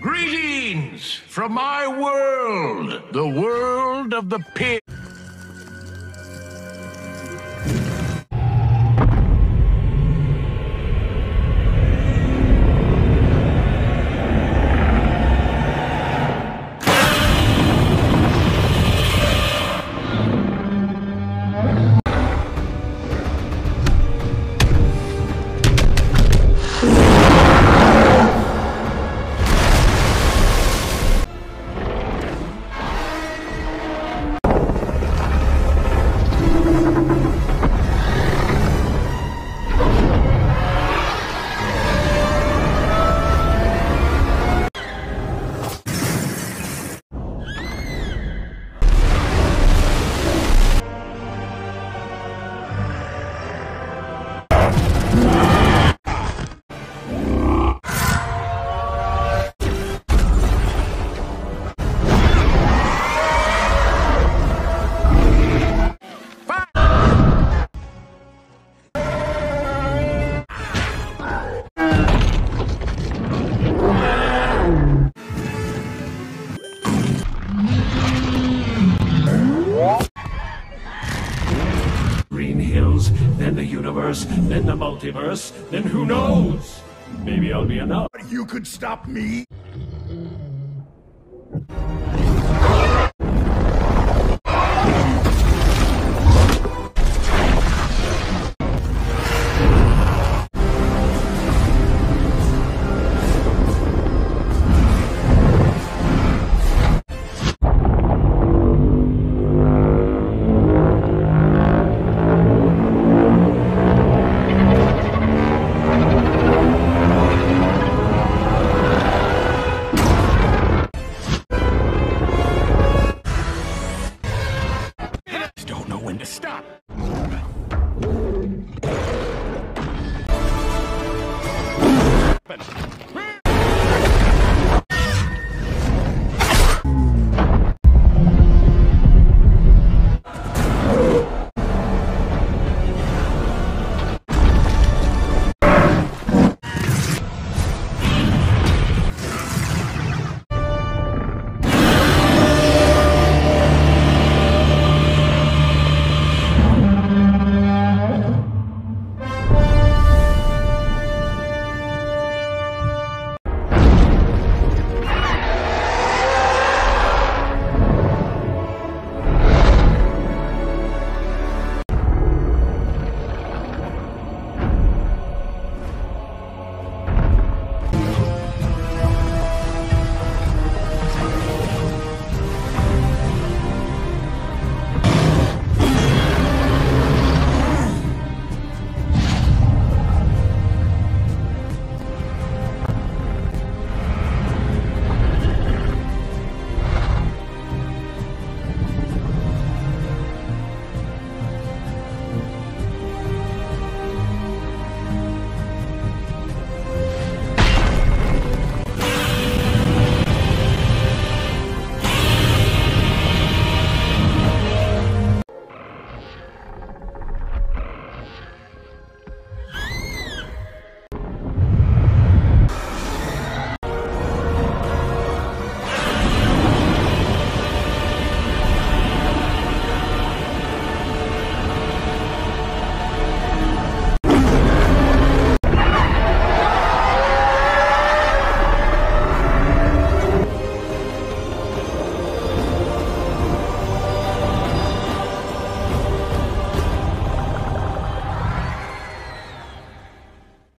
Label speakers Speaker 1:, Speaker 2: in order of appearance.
Speaker 1: Greetings from my world, the world of the pig.
Speaker 2: Universe, then the multiverse, then who knows? Maybe I'll be enough.
Speaker 1: You could stop me?